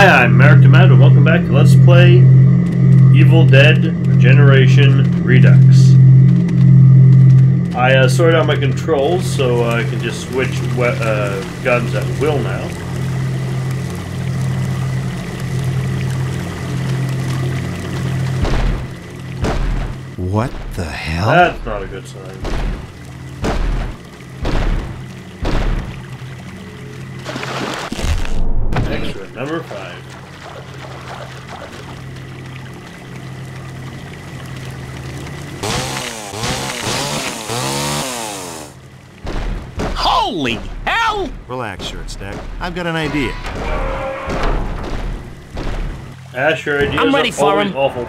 Hi, I'm Mark D'Amato, and welcome back to Let's Play Evil Dead Regeneration Redux. I uh, sorted out my controls so uh, I can just switch uh, guns at will now. What the hell? That's not a good sign. Extra number five. Holy hell! Relax, short stack. I've got an idea. Ash, your ideas I'm ready are for always him. awful.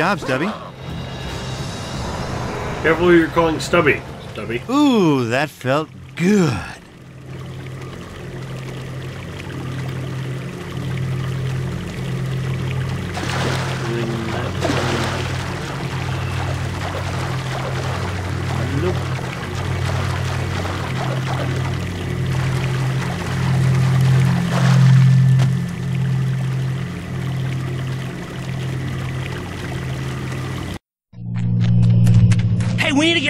Nice job, Stubby. Careful who you're calling Stubby. Stubby. Ooh, that felt good.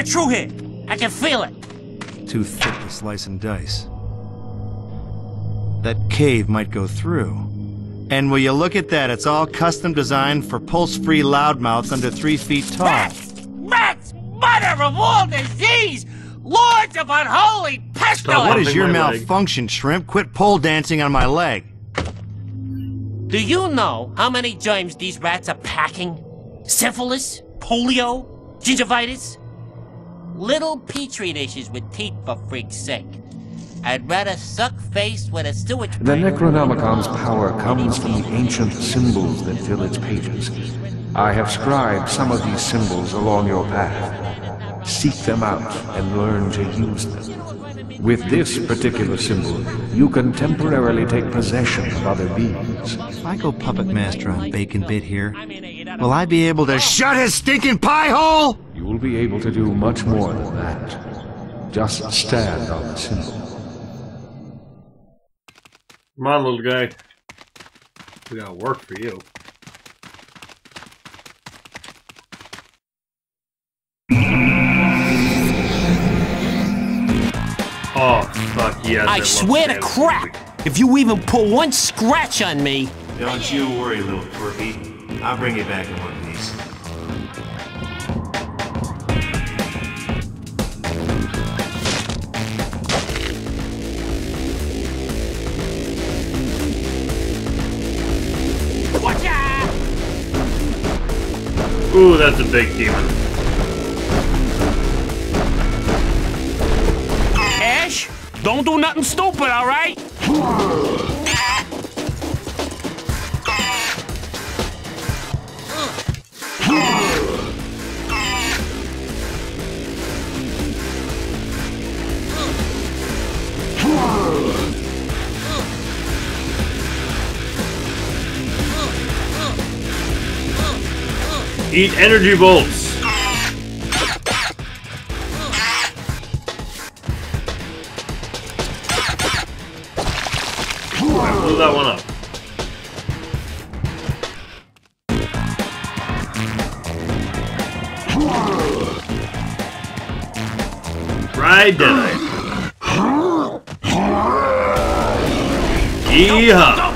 Hey, we need to get through here! I can feel it! Too thick to slice and dice. That cave might go through. And will you look at that? It's all custom designed for pulse-free loudmouths under three feet tall. Rats! Rats! Mother of all disease! Lords of unholy What pestilence! what is your my leg. malfunction, shrimp? Quit pole dancing on my leg. Do you know how many germs these rats are packing? Syphilis? Polio? Gingivitis? Little petri dishes with teeth for freak's sake. I'd rather suck face with a sewage The. Necronomicon's power comes from the ancient symbols that fill its pages. I have scribed some of these symbols along your path. Seek them out and learn to use them. With this particular symbol, you can temporarily take possession of other beings. If I go puppet master on Bacon Bit here, will I be able to shut his stinking pie hole? You will be able to do much more than that. Just stand on the symbol. Come on, little guy. We got work for you. Oh, fuck yes. I love swear to crap! If you even pull one scratch on me, Don't you worry, little quirky. I'll bring you back in one Ooh, that's a big demon. Ash, don't do nothing stupid, all right? Eat energy bolts. I blew that one up. Right there. Yeehaw!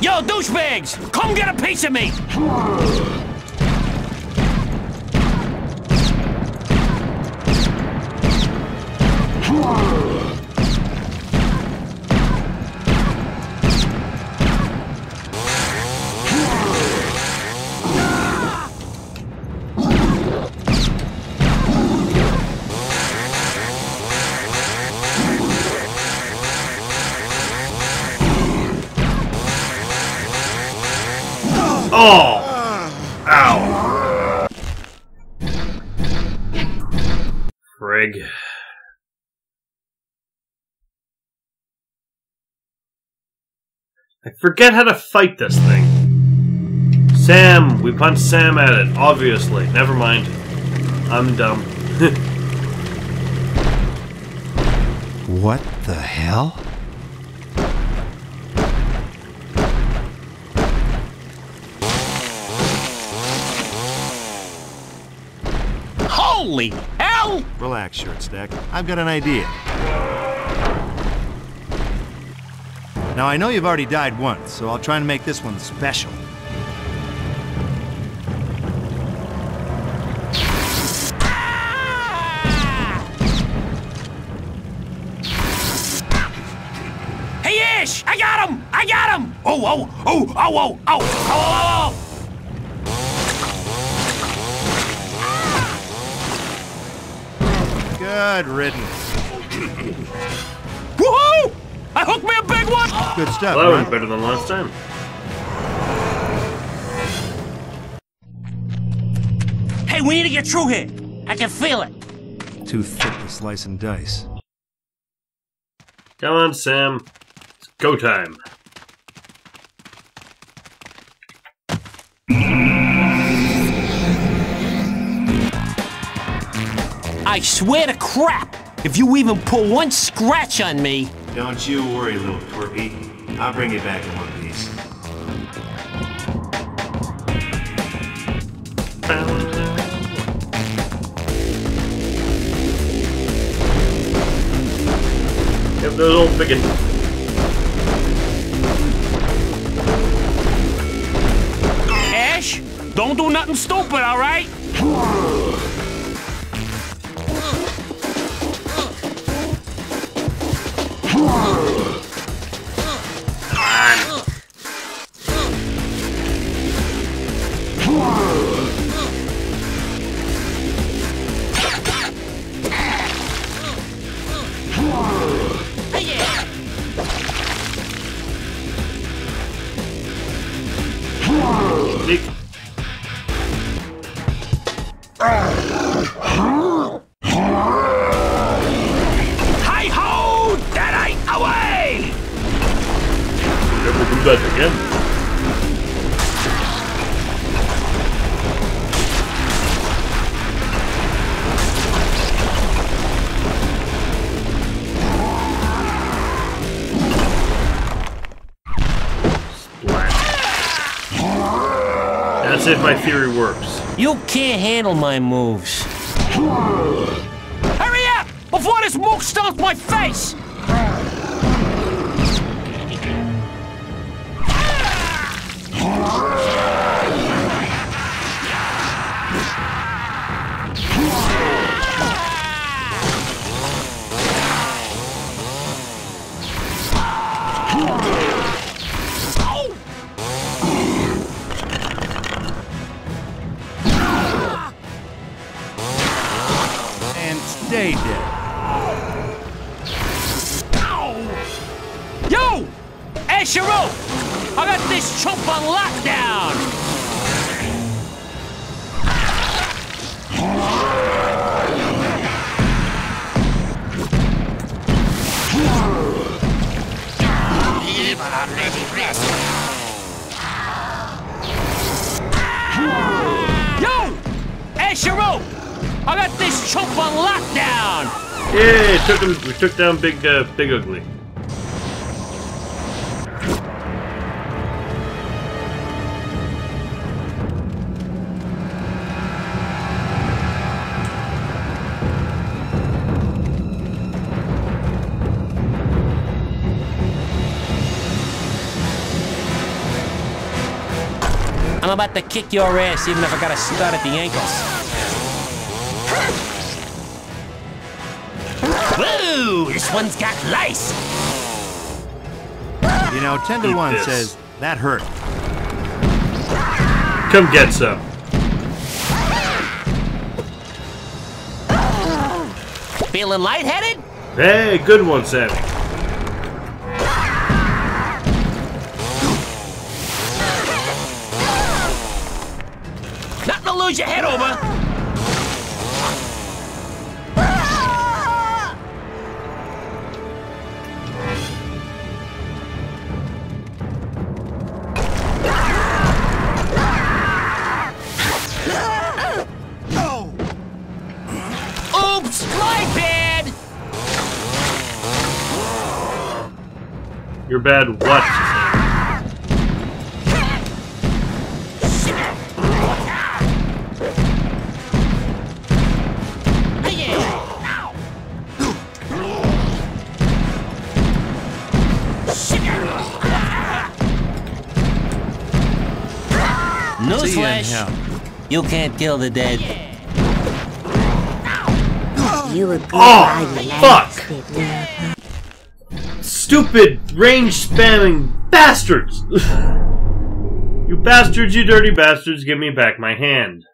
Yo, douchebags! Come get a piece of me! Forget how to fight this thing. Sam! We punched Sam at it, obviously. Never mind. I'm dumb. What the hell? Holy hell! Relax, short stack. I've got an idea. Now, I know you've already died once, so I'll try and make this one special. Hey, Ash! I got him! I got him! Oh, oh, oh, oh, oh, oh, oh, oh, oh, oh. Good riddance. oh! Woohoo! I hooked me a big one! Good stuff, Well, that huh? was better than last time. Hey, we need to get through here. I can feel it. Too thick to slice and dice. Come on, Sam. It's go time. I swear to crap! If you even pull one scratch on me, Don't you worry, little twerpy. I'll bring you back in one piece. Yep, those old biggin. Ash, don't do nothing stupid, all right? Hi ho! Ain't away! Never do that again. Splat. That's if my theory works. You can't handle my moves. Hurry up! Before this mook stomps my face! I got this chump on lockdown! Yeah, took him, we took down Big, uh, Big Ugly. I'm about to kick your ass even if I gotta start at the ankles. Woo! This one's got lice! You know, 10 to Eat 1 this. says that hurt. Come get some. Feeling lightheaded? Hey, good one, Sammy. Nothing to lose your head over. Bad what? No Newsflash! You can't kill the dead. You would oh, fuck! Stupid range spamming bastards! you bastards, you dirty bastards, give me back my hand.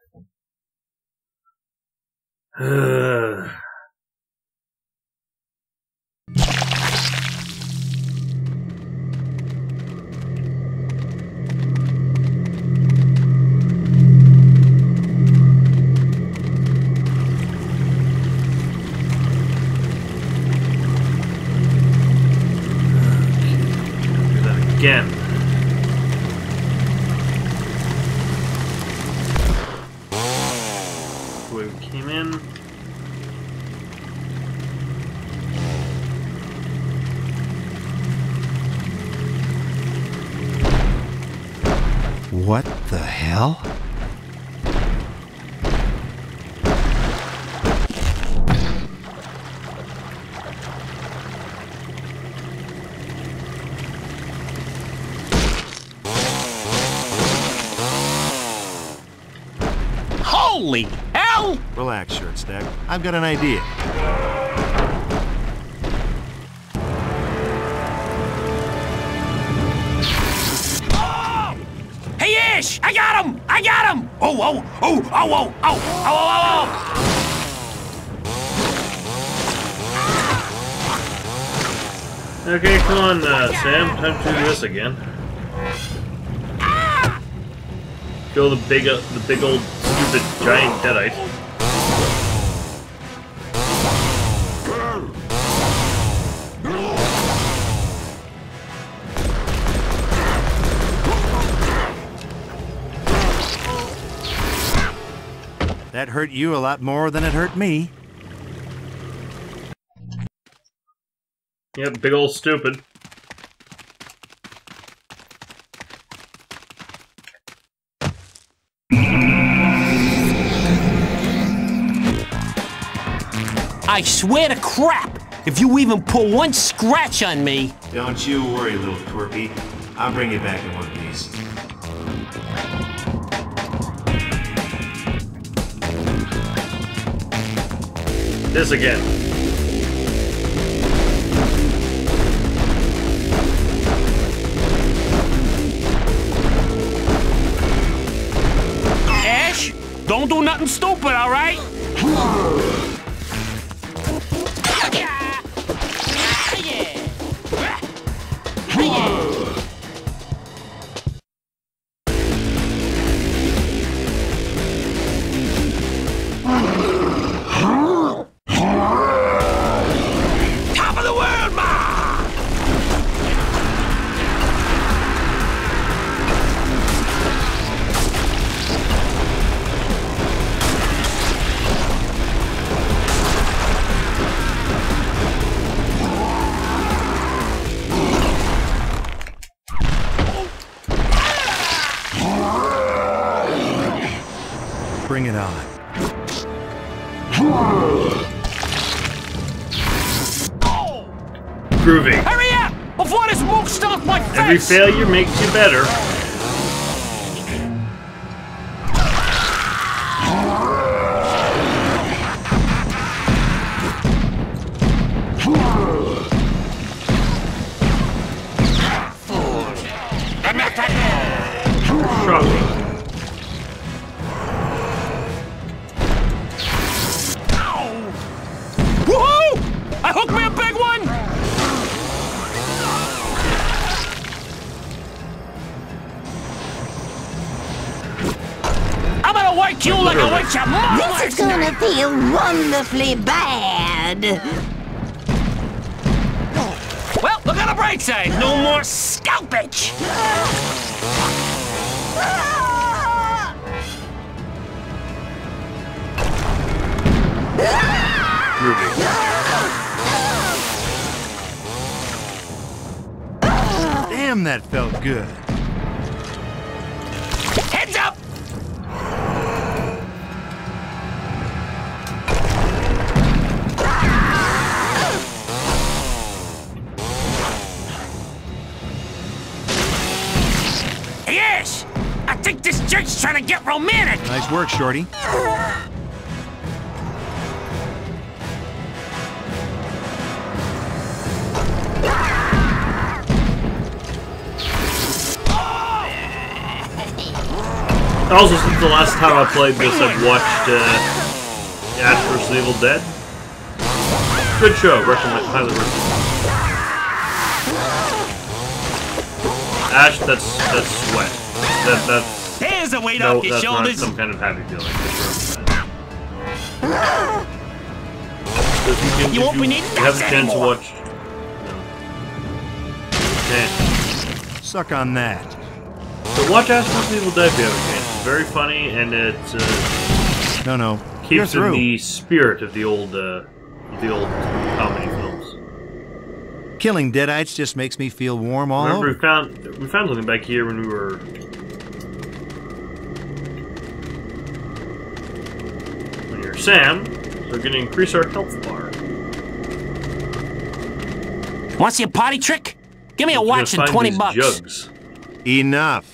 again. Came in. What the hell? Stack. I've got an idea. Hey Ash! I got him! I got him! Oh, oh, oh, oh, oh, oh, oh, oh, oh, Okay, come on, uh, Sam. Time to do this again. Kill the big, uh, the big old stupid giant deadite. That hurt you a lot more than it hurt me. Yep, big old stupid. I swear to crap! If you even pull one scratch on me, Don't you worry, little twerpy. I'll bring you back in one This again. Ash, don't do nothing stupid, all right? Every failure makes you better. Feel wonderfully bad. Well, look on the bright side. No more scalpage. Groovy. Damn, that felt good. Jerk's trying to get romantic. Nice work, Shorty. Also, since the last time I played this, I've watched uh, Ash vs. Evil Dead. Good show. Recommend. Highly recommend. Ash, that's that's sweat. That that's There's a weight no, off your that's not shoulders. some kind of happy feeling. That's what I'm saying. So you, can, You won't be needing you have a that chance to anymore. watch. No. Suck on that. So watch Ash vs. Evil Dead if you have a chance. It's very funny and it uh, No, no. Keeps in the spirit of the old uh, the old comedy films. Killing deadites just makes me feel warm all Remember, we over. found we found something back here when we were. Sam, we're gonna increase our health bar. Want to see a potty trick? Give me a watch and 20 bucks. Jugs Enough.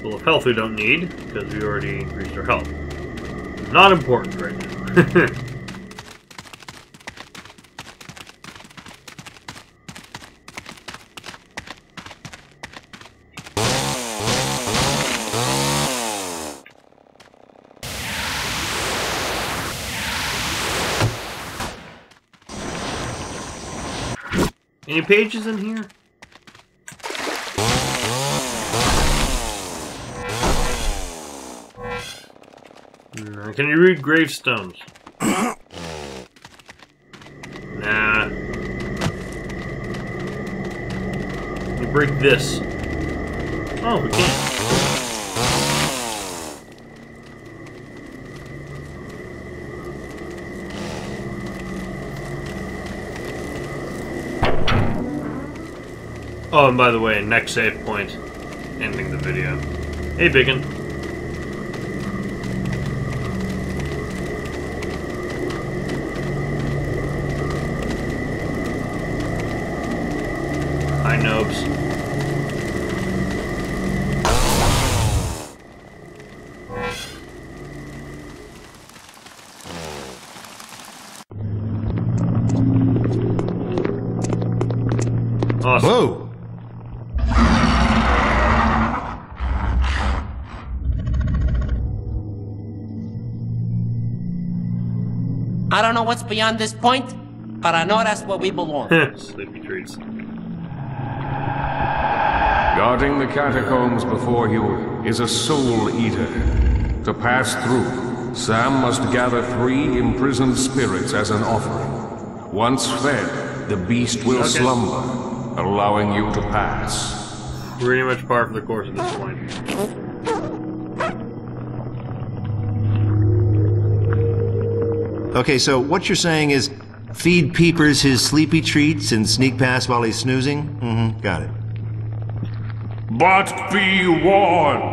full of health we don't need because we already increased our health. Not important right now. Any pages in here? Uh, Can you read gravestones? nah. You break this. Oh, we can't. Oh, and by the way, next save point, ending the video. Hey, Biggin. Hi, Nobes. Awesome. Whoa. Know what's beyond this point, but I know that's where we belong. Sleepy treats. Guarding the catacombs before you is a soul eater. To pass through, Sam must gather three imprisoned spirits as an offering. Once fed, the beast will Okay. slumber, allowing you to pass. Pretty much par for the course at this point. Okay, so what you're saying is feed Peepers his sleepy treats and sneak past while he's snoozing? Mm-hmm, got it. But be warned!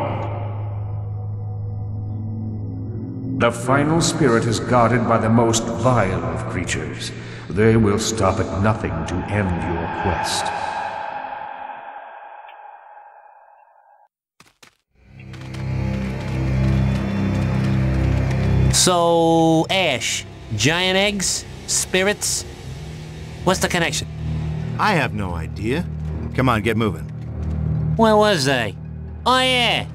The final spirit is guarded by the most vile of creatures. They will stop at nothing to end your quest. So, Ash, giant eggs, spirits. What's the connection? I have no idea. Come on, get moving. Where was I? Oh, yeah.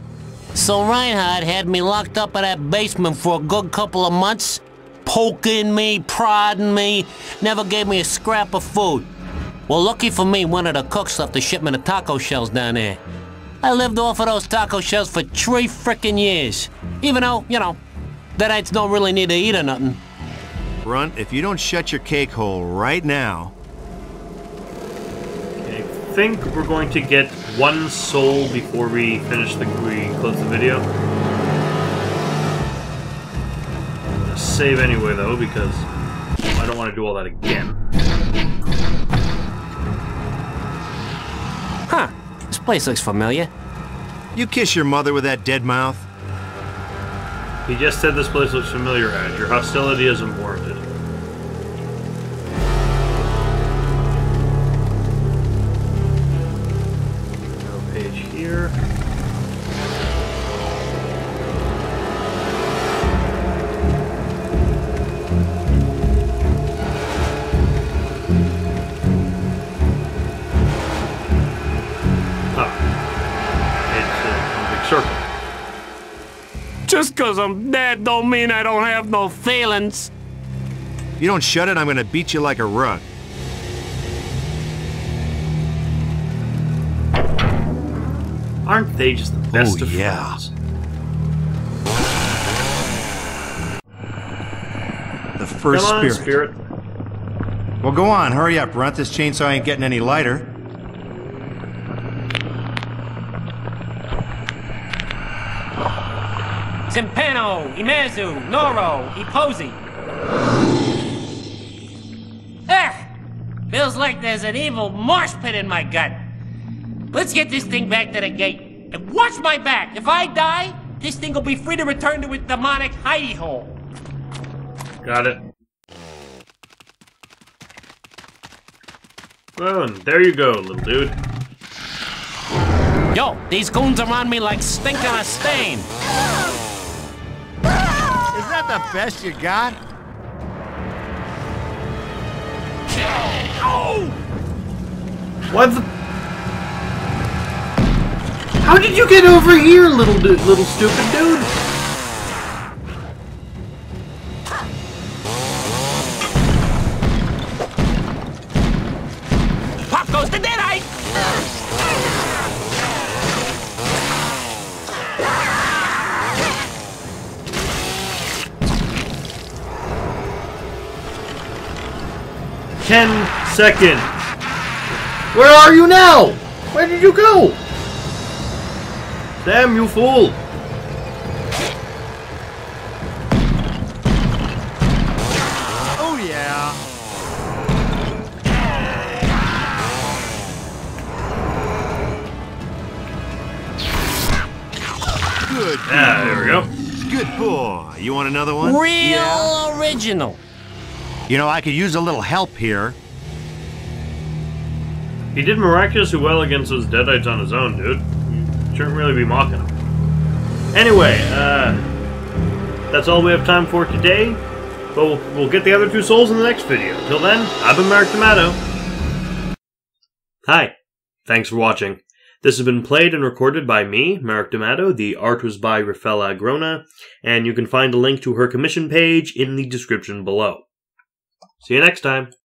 So Reinhard had me locked up in that basement for a good couple of months, poking me, prodding me, never gave me a scrap of food. Well, lucky for me, one of the cooks left a shipment of taco shells down there. I lived off of those taco shells for three frickin' years. Even though, you know, Deadites don't really need to eat or nothing. Runt, if you don't shut your cake hole right now, I think we're going to get one soul before we finish the we close the video. Save anyway though because I don't want to do all that again. Huh. This place looks familiar. you kiss your mother with that dead mouth. He just said this place looks familiar, Ad. Your hostility isn't warranted. Just cause I'm dead don't mean I don't have no feelings. If you don't shut it, I'm gonna beat you like a rug. Aren't they just the best Oh, of yeah. friends? The first Come on, spirit. spirit. Well, go on, hurry up, Runt. This chainsaw ain't getting any lighter. Zimpano, Imazu, Noro, Iposi. Ah! Feels like there's an evil marsh pit in my gut. Let's get this thing back to the gate. And watch my back. If I die, this thing will be free to return to its demonic hidey hole. Got it. Well, and there you go, little dude. Yo, these goons are on me like stink on a stain. That the best you got? What the? How did you get over here, little dude, little stupid dude? 10 seconds. Where are you now? Where did you go? Damn, you fool! Oh yeah! Good. Ah, there we go. Good boy. You want another one? Real yeah. original. You know, I could use a little help here. He did miraculously well against those deadites on his own, dude. You shouldn't really be mocking him. Anyway, uh, that's all we have time for today. But we'll, we'll get the other two souls in the next video. Till then, I've been Mark D'Amato. Hi. Thanks for watching. This has been played and recorded by me, Mark D'Amato. The art was by Rafaela Agrona, and you can find a link to her commission page in the description below. See you next time.